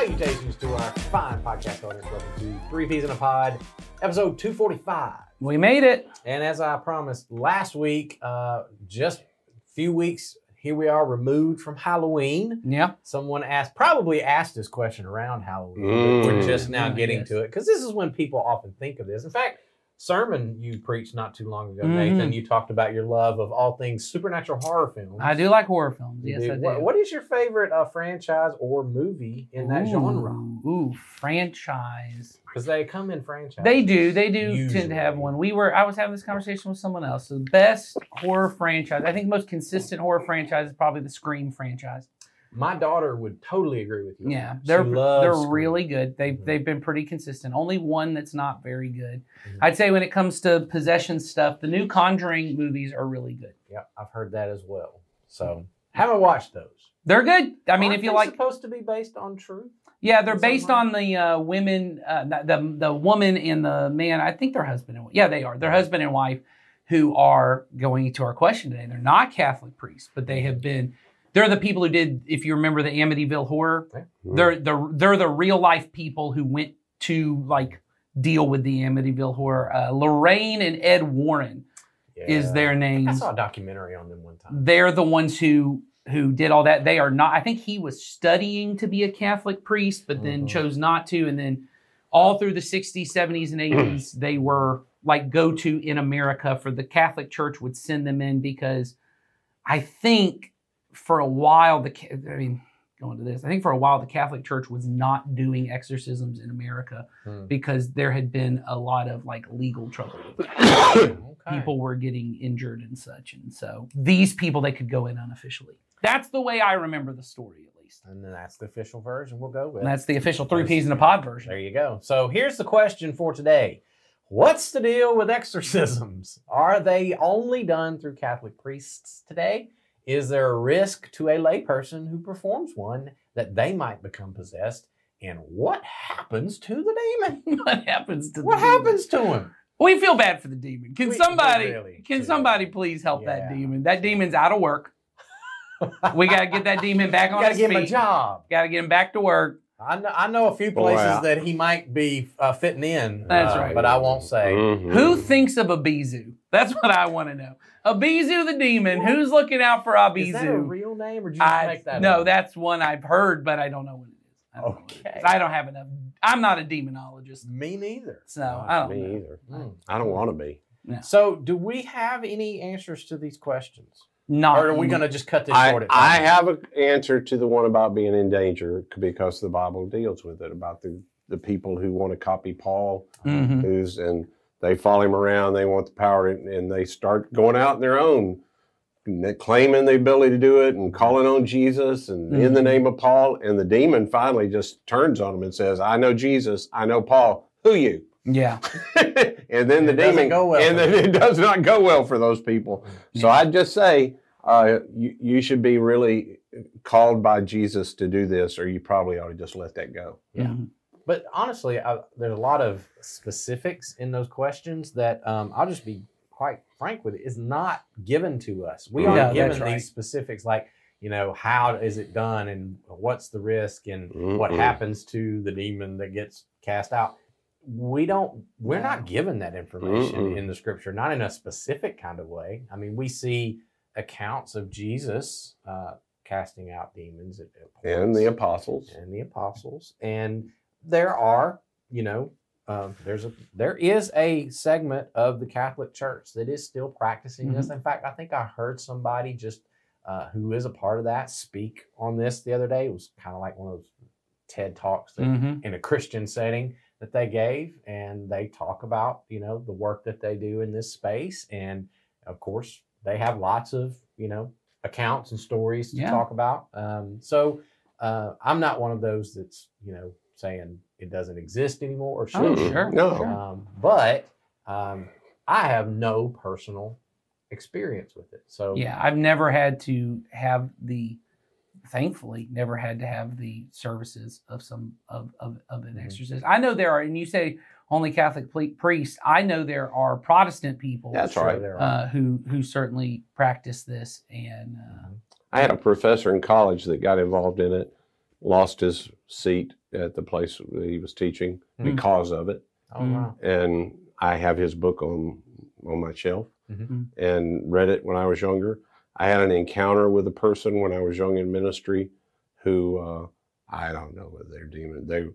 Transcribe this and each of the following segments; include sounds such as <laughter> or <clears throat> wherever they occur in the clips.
Salutations to our fine podcast audience. Welcome to Three Peas in a Pod, episode 245. We made it. And as I promised last week, uh, just a few weeks, here we are removed from Halloween. Yeah. Someone asked, probably asked this question around Halloween. but We're Mm. just now Mm, getting yes. to it because this is when people often think of this. In fact, sermon you preached not too long ago, Mhm. Nathan, you talked about your love of all things supernatural horror films. I do like horror films. You Yes, do. I do. What, what is your favorite uh, franchise or movie in that genre? Ooh, Ooh, franchise. Because they come in franchise. They do. They do tend to have one. We were. I was having this conversation with someone else. So The best horror franchise. I think the most consistent horror franchise is probably the Scream franchise. My daughter would totally agree with you. Yeah, they're they're Scream. really good. They Mhm. have they've been pretty consistent. Only one that's not very good. Mhm. I'd say when it comes to possession stuff, the new Conjuring movies are really good. Yeah, I've heard that as well. So haven't watched those. They're good. I mean, Aren't if you like supposed to be based on truth. Yeah, they're based way? on the uh, women, uh, the, the woman and the man. I think they're husband and yeah, they are. They're husband and wife who are going to our question today. They're not Catholic priests, but they have been. They're the people who did, if you remember the Amityville horror. They're the they're the real life people who went to like deal with the Amityville horror. Uh, Lorraine and Ed Warren is their their I saw a documentary on them one time. They're the ones who who did all that. They are not. I think he was studying to be a Catholic priest, but then Mhm. chose not to. And then all through the 60s, 70s, and 80s, <clears throat> they were like go to in America for the Catholic Church would send them in because I think for a while the I mean going to this I think for a while the Catholic Church was not doing exorcisms in America Hmm. because there had been a lot of like legal trouble <coughs> Okay. people were getting injured and such. And so these people, they could go in unofficially. That's the way I remember the story, at least. And then that's the official version we'll go with. And that's the official three peas in a pod version. There you go. So here's the question for today. What's the deal with exorcisms? Are they only done through Catholic priests today? Is there a risk to a layperson who performs one that they might become possessed? And what happens to the demon? <laughs> what happens to the What demon? happens to him? We feel bad for the demon. Can We- somebody really can do. somebody please help that demon? That demon's out of work. <laughs> We gotta get that demon back on gotta his give him a job. Gotta get him back to work. I know, I know a few Boy, places I- that he might be uh, fitting in. That's uh, right. But I won't say. Mhm. Who thinks of Abizu? That's what I want to know. Abizu the demon. Who's looking out for Abizu? Is that a real name or did you just I, make that no, up? that's one I've heard, but I don't know what it is. I don't know what Okay. is. I don't have enough. I'm not a demonologist, Me neither. so I don't Me know. either. Mm. I don't want to be. So, do we have any answers to these questions, Not or are we going to just cut this I, short? at I have an answer to the one about being in danger because the Bible deals with it about the, the people who want to copy Paul, Mhm. who's and they follow him around. They want the power, and, they start going out on their own, claiming the ability to do it and calling on Jesus and in the Mhm. name of Paul. And the demon finally just turns on him and says, "I know Jesus. I know Paul. Who you?" Yeah. <laughs> and then the It demon go well and then it does not go well for those people. So Yeah. I'd just say uh, you, you should be really called by Jesus to do this, or you probably ought to just let that go. Yeah. Mhm. But honestly, I, there's a lot of specifics in those questions that um, I'll just be quite frank with. It, is not given to us. We aren't given right. these specifics, like you know, how is it done and what's the risk and what Mm-mm. happens to the demon that gets cast out. We don't. We're No. not given that information Mm-mm. in the scripture, not in a specific kind of way. I mean, we see accounts of Jesus uh, casting out demons at, at And the apostles. and the apostles and there are you know um, there's a there is a segment of the catholic church that is still practicing this. In fact i think i heard somebody just uh, who is a part of that speak on this the other day. It was kind of like one of those ted talks that, Mhm. in a christian setting that they gave and they talk about you know the work that they do in this space. And of course they have lots of you know accounts and stories to Yeah. talk about. Um, so uh, i'm not one of those that's you know saying it doesn't exist anymore or Oh, shouldn't. sure. No. um, but um, i have no personal experience with it so Yeah, I've never had to have the, thankfully, never had to have the services of some of of, of an Mhm. exorcist. I know there are, and you say only Catholic ple- priests. I know there are Protestant people That's sure right. there uh, who who certainly practice this, and uh, Mhm. I had a professor in college that got involved in it, lost his seat at the place that he was teaching Hmm. because of it. Oh Mm. wow. And I have his book on on my shelf Mhm. and read it when I was younger. I had an encounter with a person when I was young in ministry who uh, I don't know what they're demon. They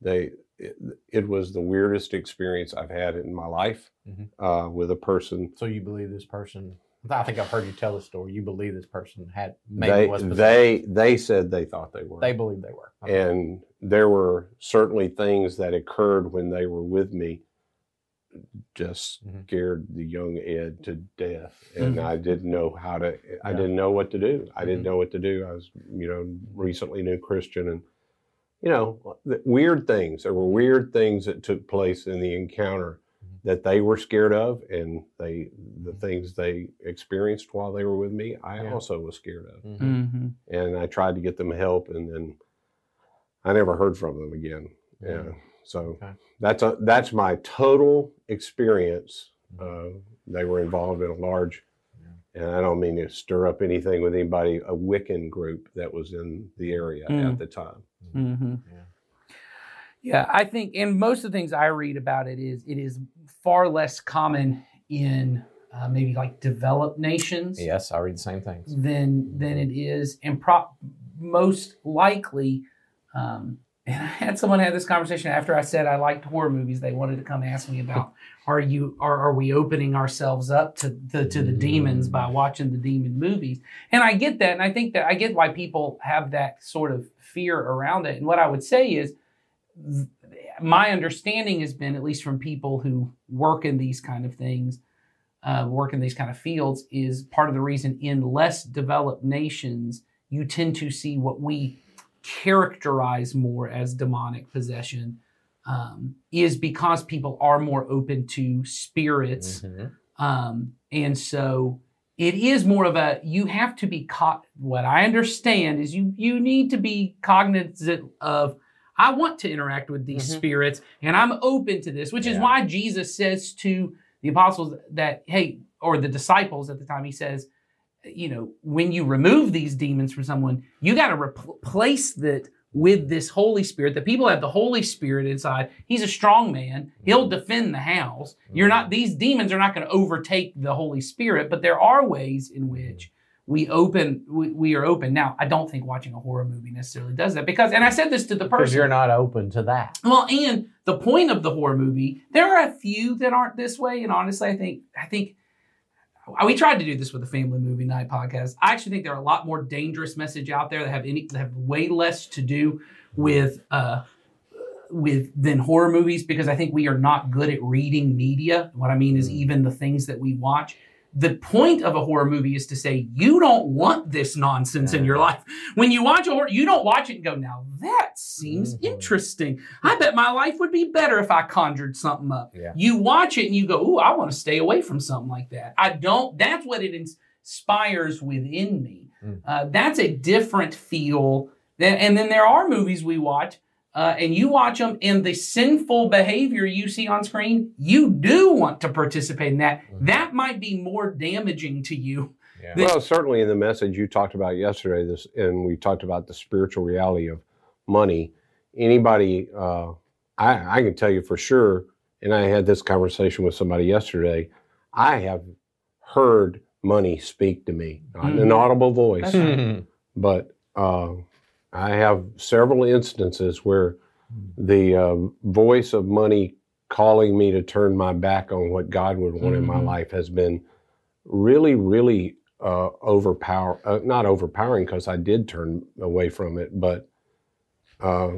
they it, it was the weirdest experience I've had in my life Mhm. uh, with a person. So you believe this person? I think I've heard you tell the story. You believe this person had maybe They was possessed. they they said they thought they were. they believed they were. Okay. and there were certainly things that occurred when they were with me just Mhm. scared the young ed to death and Mhm. i didn't know how to i Yeah. didn't know what to do i didn't Mhm. know what to do i was you know recently new christian and you know the weird things there were weird things that took place in the encounter. That they were scared of and they the things they experienced while they were with me i Yeah. also was scared of Mhm. Mm-hmm. and I tried to get them help, and then I never heard from them again. Yeah, Mm. so Okay. that's a that's my total experience. Uh, they were involved in a large, Yeah. and I don't mean to stir up anything with anybody. A Wiccan group that was in the area Mm. at the time. Mm-hmm. Yeah. I think, and most of the things I read about it is it is far less common in uh, maybe like developed nations Yes, I read the same things. than than it is, and pro- most likely. Um, <laughs> and I had someone have this conversation after I said I liked horror movies. They wanted to come ask me about <laughs> are you are are we opening ourselves up to the to the demons by watching the demon movies? And I get that, and I think that I get why people have that sort of fear around it. And what I would say is my understanding has been, at least from people who work in these kind of things, uh, work in these kind of fields, is part of the reason in less developed nations you tend to see what we characterize more as demonic possession. Um, is because people are more open to spirits Mhm. um, and so it is more of a you have to be caught what i understand is you you need to be cognizant of i want to interact with these Mhm. spirits and i'm open to this which is why jesus says to the apostles that hey or the disciples at the time he says you know when you remove these demons from someone you got to replace that with this holy spirit. The people have the holy spirit inside. He's a strong man. He'll defend the house. You're not these demons are not going to overtake the holy spirit but there are ways in which we open we, we are open now i don't think watching a horror movie necessarily does that because and i said this to the Because person you're not open to that. well, and the point of the horror movie, there are a few that aren't this way, and honestly, I think I think we tried to do this with the Family Movie Night podcast. I actually think there are a lot more dangerous message out there that have any that have way less to do with uh with than horror movies because I think we are not good at reading media. What I mean is Mm. even the things that we watch. The point of a horror movie is to say you don't want this nonsense in your life. When you watch a horror, you don't watch it and go, "Now that seems Mhm. interesting." I bet my life would be better if I conjured something up. Yeah. You watch it and you go, "Ooh, I want to stay away from something like that." I don't. That's what it inspires within me. Mm. Uh, that's a different feel. Than, and then there are movies we watch, uh, and you watch them, and the sinful behavior you see on screen, you do want to participate in that. Mhm. That might be more damaging to you. Yeah. The- Well, certainly in the message you talked about yesterday, this and we talked about the spiritual reality of money. Anybody, uh, I, I can tell you for sure, and I had this conversation with somebody yesterday. I have heard money speak to me, not in an Mhm. audible voice, right. But uh, I have several instances where the uh, voice of money calling me to turn my back on what God would want in my Mhm. life has been really, really uh, overpower. Uh, not overpowering because I did turn away from it, but uh,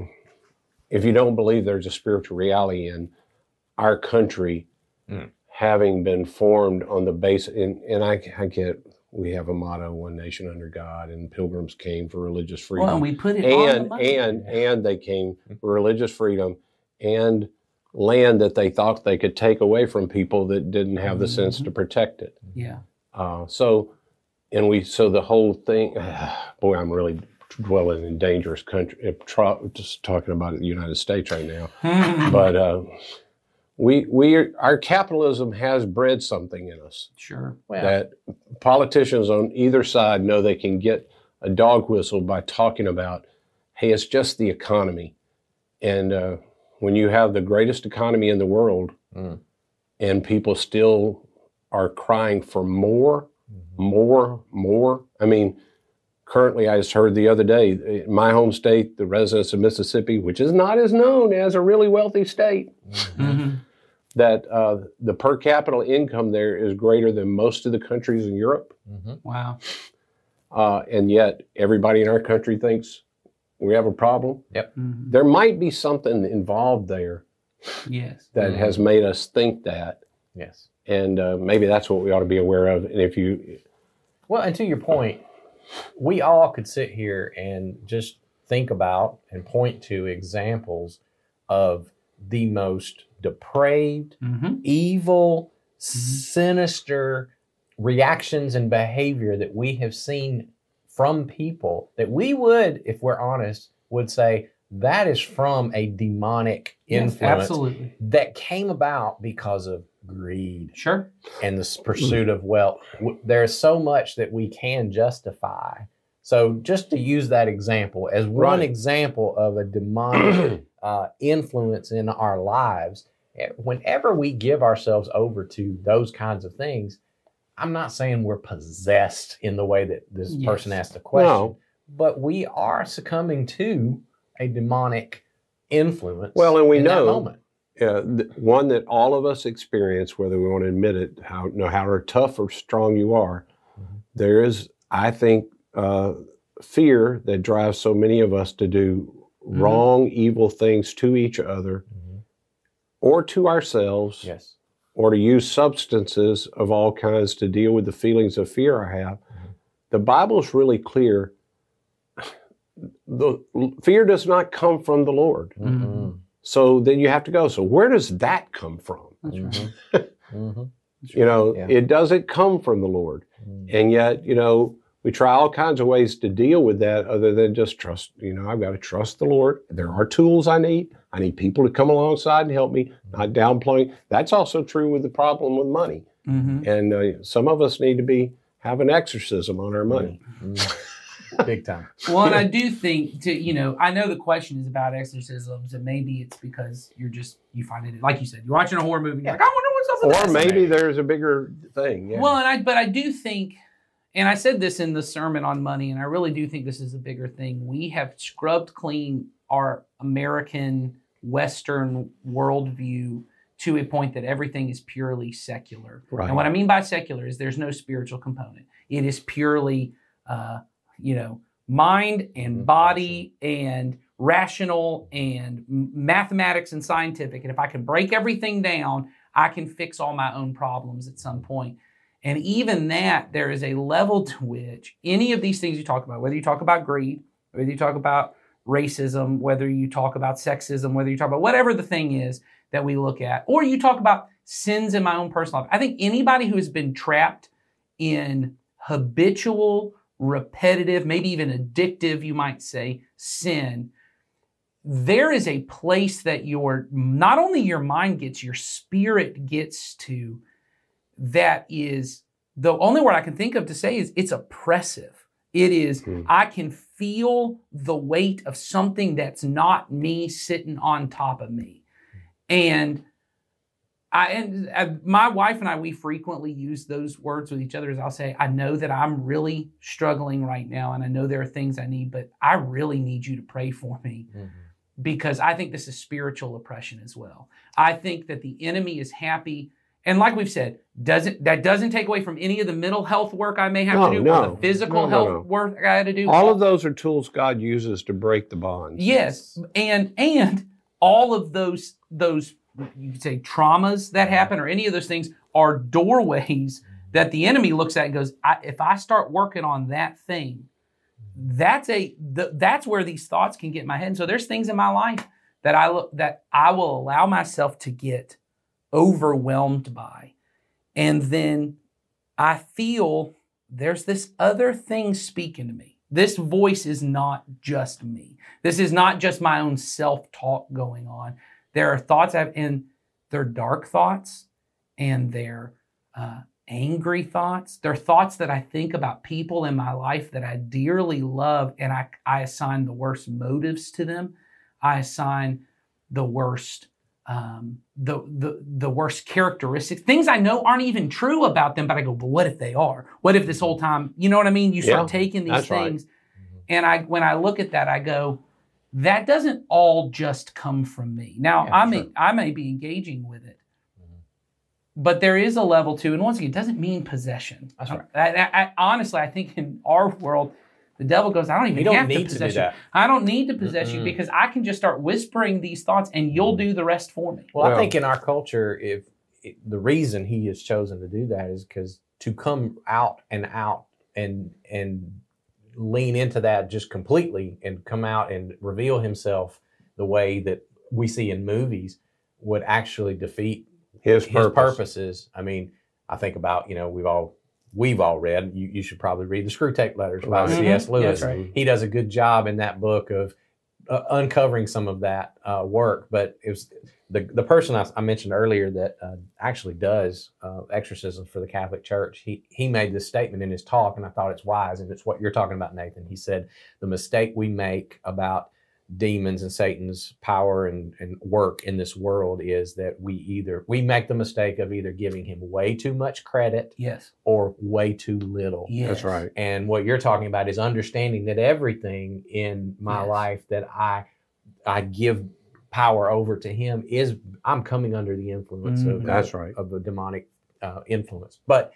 if you don't believe there's a spiritual reality in our country, Mm. having been formed on the base, and, and I, I get we have a motto: "One nation under God," and pilgrims came for religious freedom Well, and we put it on the and and and they came for religious freedom and land that they thought they could take away from people that didn't have the sense to protect it. yeah. Uh, so, and we so the whole thing. <sighs> boy, I'm really dwelling in dangerous country. uh, tro- Just talking about the United States right now, <laughs> but uh, we we are, our capitalism has bred something in us sure. Well, that politicians on either side know they can get a dog whistle by talking about hey, it's just the economy. And uh, when you have the greatest economy in the world Mm. and people still are crying for more, Mm-hmm. more, more. I mean, currently, I just heard the other day, in my home state, the residents of Mississippi, which is not as known as a really wealthy state, Mhm. That uh, the per capita income there is greater than most of the countries in Europe. Mhm. Wow. Uh, and yet, everybody in our country thinks we have a problem. Mhm. There might be something involved there Yes. that Mhm. has made us think that. Yes. And uh, maybe that's what we ought to be aware of. And if you, Well, and to your point, we all could sit here and just think about and point to examples of the most depraved, hmm evil, sinister reactions and behavior that we have seen from people that we would, if we're honest, would say that is from a demonic influence absolutely. that came about because of greed Sure. and the pursuit of wealth. There's so much that we can justify. So, just to use that example as one Right. example of a demonic <clears throat> uh, influence in our lives, whenever we give ourselves over to those kinds of things, I'm not saying we're possessed in the way that this Yes. person asked the question, No. but we are succumbing to a demonic influence. Well, and we in that know- moment. uh, th- one that all of us experience, whether we want to admit it, how no however tough or strong you are, Mhm. there is, I think, uh, fear that drives so many of us to do Mhm. wrong, evil things to each other Mhm. Or to ourselves, Yes. or to use substances of all kinds to deal with the feelings of fear I have. Mhm. The Bible is really clear. The fear does not come from the Lord. Mhm. So then you have to go. So where does that come from? That's right. <laughs> Mhm. Mhm. You know, Yeah. it doesn't come from the Lord. Mhm. And yet, you know, we try all kinds of ways to deal with that other than just trust. You know, I've got to trust the Lord. There are tools I need. I need people to come alongside and help me, not downplaying. That's also true with the problem with money. Mhm. And uh, some of us need to be have an exorcism on our money. Mhm. Big time. <laughs> Well, and I do think to you know, I know the question is about exorcisms, and maybe it's because you're just you find it like you said, you're watching a horror movie, and you're like, I wonder what's up with Or this. maybe there's a bigger thing. Yeah. Well, and I but I do think, and I said this in the sermon on money, and I really do think this is a bigger thing. We have scrubbed clean our American Western worldview to a point that everything is purely secular. Right. And what I mean by secular is there's no spiritual component. It is purely, uh, you know, mind and Mhm. body and rational and mathematics and scientific. And if I can break everything down, I can fix all my own problems at some point. And even that, there is a level to which any of these things you talk about, whether you talk about greed, whether you talk about racism, whether you talk about sexism, whether you talk about whatever the thing is that we look at, or you talk about sins in my own personal life. I think anybody who has been trapped in habitual, repetitive, maybe even addictive, you might say, sin, there is a place that your not only your mind gets, your spirit gets to that is the only word I can think of to say is it's oppressive. It is, Hmm. I can feel the weight of something that's not me sitting on top of me. And I and uh, my wife and I we frequently use those words with each other as I'll say I know that I'm really struggling right now and I know there are things I need but I really need you to pray for me Mhm. because I think this is spiritual oppression as well. I think that the enemy is happy and like we've said doesn't that doesn't take away from any of the mental health work I may have No, to do or the physical No, no, health no. work I had to do. all of those are tools God uses to break the bonds. Yes, and and all of those those you could say traumas that happen or any of those things are doorways that the enemy looks at and goes, I, if I start working on that thing, that's a th- that's where these thoughts can get in my head. And so there's things in my life that I look that I will allow myself to get overwhelmed by, and then I feel there's this other thing speaking to me. This voice is not just me. This is not just my own self talk going on. There are thoughts I've, and they're dark thoughts and they're uh, angry thoughts. They're thoughts that I think about people in my life that I dearly love, and I, I assign the worst motives to them. I assign the worst um, the the the worst characteristics, things I know aren't even true about them, but I go, but what if they are? What if this whole time, you know what I mean? You start Yeah, taking these that's right. things, and I when I look at that, I go, that doesn't all just come from me. Now Yeah, I may sure. I may be engaging with it, Mhm. but there is a level to, and once again, it doesn't mean possession. That's right. I, I, I, honestly, I think in our world, the devil goes, I don't even don't have need to to possess do you. that. I don't need to possess you Mm-mm. because I can just start whispering these thoughts, and you'll do the rest for me. Well, I think in our culture, if it, the reason he has chosen to do that is because to come out and out and and lean into that just completely and come out and reveal himself the way that we see in movies would actually defeat His his purpose. purposes. I mean, I think about you know we've all we've all read. You, you should probably read the Screwtape Letters by Right. C.S. Mhm. Lewis. That's right. He does a good job in that book of uh, uncovering some of that uh, work. But it was the the person I, I mentioned earlier that uh, actually does uh, exorcisms for the Catholic Church. He he made this statement in his talk, and I thought it's wise, and it's what you're talking about, Nathan. He said the mistake we make about demons and Satan's power and, and work in this world is that we either we make the mistake of either giving him way too much credit Yes. or way too little. Yes. That's right. And what you're talking about is understanding that everything in my Yes. life that I I give power over to him is I'm coming under the influence of Mhm. That's right. of a demonic uh, influence. But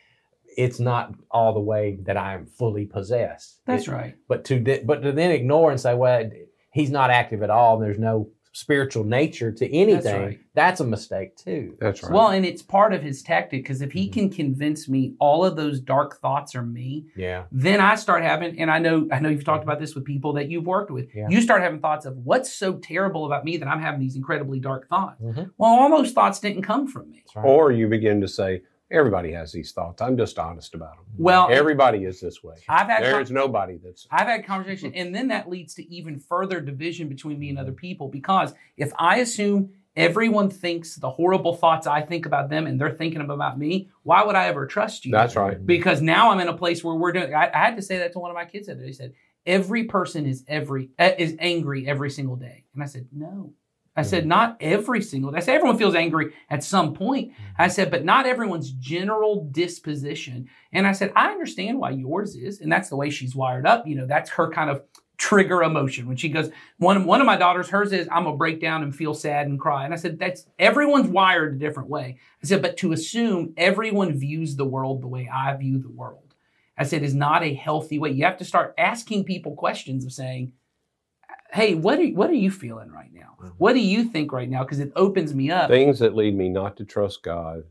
it's not all the way that I am fully possessed. That's It- right. But to de- but to then ignore and say, well, he's not active at all. And there's no spiritual nature to anything. That's, right. a mistake too. That's right. Well, and it's part of his tactic because if he Mhm. can convince me all of those dark thoughts are me, Yeah. then I start having, and I know, I know you've talked about this with people that you've worked with. Yeah. You start having thoughts of what's so terrible about me that I'm having these incredibly dark thoughts. Mhm. Well, all those thoughts didn't come from me. That's right. or you begin to say, everybody has these thoughts. I'm just honest about them. Well, Everybody is this way. I've had There con- is nobody that's. I've had conversation, and then that leads to even further division between me and other people because if I assume everyone thinks the horrible thoughts I think about them and they're thinking about me, why would I ever trust you? That's right. because now I'm in a place where we're doing. I, I had to say that to one of my kids the other day. He said, "Every person is every uh, is angry every single day," and I said, "No." I said, "Not every single day." I said, "Everyone feels angry at some point." I mm-hmm. said, "But not everyone's general disposition." And I said, "I understand why yours is, and that's the way she's wired up. You know, that's her kind of." Trigger emotion when she goes. One one of my daughters, hers is I'm gonna break down and feel sad and cry. And I said that's everyone's wired a different way. I said, but to assume everyone views the world the way I view the world, I said, is not a healthy way. You have to start asking people questions of saying, hey, what are, what are you feeling right now? Mhm. What do you think right now? Because it opens me up. Things that lead me not to trust God,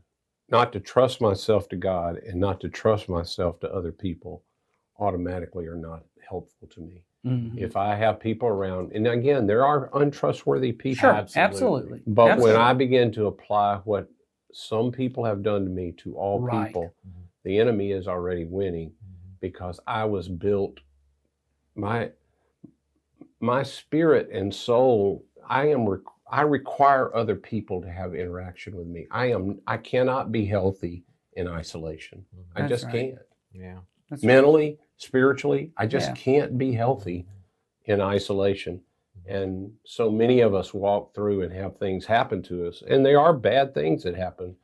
not to trust myself to God, and not to trust myself to other people automatically are not helpful to me. Mhm. If I have people around, and again, there are untrustworthy people. Sure, Absolutely. absolutely. But Absolutely. when I begin to apply what some people have done to me to all Right. people, Mhm. the enemy is already winning Mhm. because I was built my my spirit and soul I am re- I require other people to have interaction with me. I am I cannot be healthy in isolation. I That's just right. can't. Yeah. That's right. Mentally, spiritually, I just Yeah. can't be healthy in isolation. And so many of us walk through and have things happen to us, and they are bad things that happen.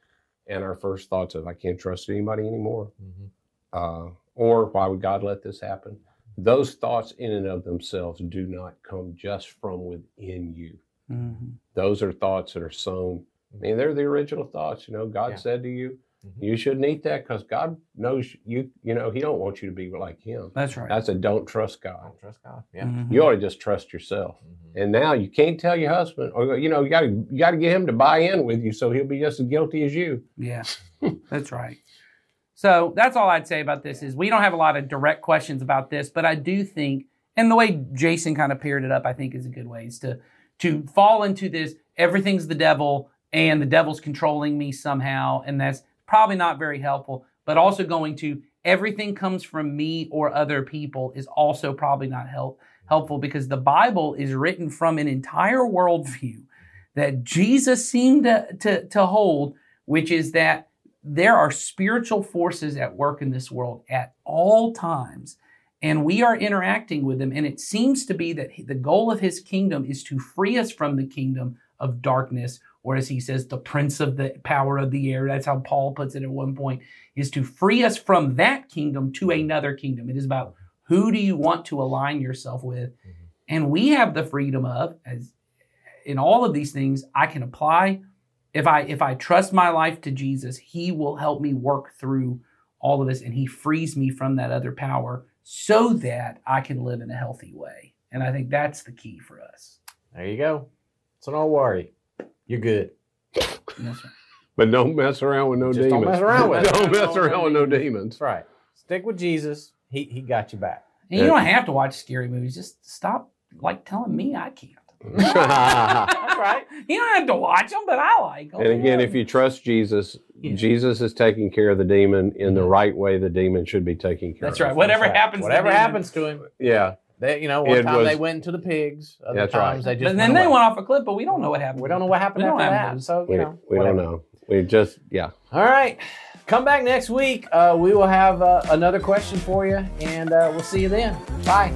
And our first thoughts of, I can't trust anybody anymore. Mhm. Uh, or why would God let this happen? Those thoughts, in and of themselves, do not come just from within you. Mhm. Those are thoughts that are sown. I mean, they're the original thoughts. You know, God Yeah. said to you, Mhm. you shouldn't eat that because God knows you. You know, He don't want you to be like Him. That's right. That's a don't trust God. Don't trust God. Yeah. Mhm. You ought to just trust yourself. Mhm. And now you can't tell your husband, or you know, you got to you got to get him to buy in with you, so he'll be just as guilty as you. Yeah, <laughs> that's right. So that's all I'd say about this is we don't have a lot of direct questions about this, but I do think, and the way Jason kind of paired it up, I think is a good way is to to fall into this everything's the devil and the devil's controlling me somehow, and that's probably not very helpful. But also going to everything comes from me or other people is also probably not help, helpful because the Bible is written from an entire worldview that Jesus seemed to, to, to hold, which is that there are spiritual forces at work in this world at all times, and we are interacting with them. And it seems to be that the goal of his kingdom is to free us from the kingdom of darkness, or as he says, the prince of the power of the air. That's how Paul puts it at one point, is to free us from that kingdom to another kingdom. It is about who do you want to align yourself with? Mm-hmm. And we have the freedom of, as in all of these things, I can apply. If I if I trust my life to Jesus, He will help me work through all of this, and He frees me from that other power so that I can live in a healthy way. And I think that's the key for us. There you go. So don't worry. You're good. Yes. But don't mess around with no Just demons. don't mess around with. <laughs> Don't mess Don't around with no That's demons. right. Stick with Jesus. He he got you back. And you don't have to watch scary movies. Just stop like telling me I can't. And That's <laughs> right. You don't have to watch them, but I like them. And again, if you trust Jesus, Yeah. Jesus is taking care of the demon in the right way the demon should be taken care That's of. right. Whatever That's right. happens, to Whatever them. happens to him. Yeah. They, you know, one It time was- they went to the pigs. Other That's right. they just But then went they went off a cliff, but we don't know what happened. We don't know what happened We after have that. those. So you We, know, we don't know. We just, yeah. All right. Come back next week. Uh, we will have uh, another question for you, and uh, we'll see you then. Bye.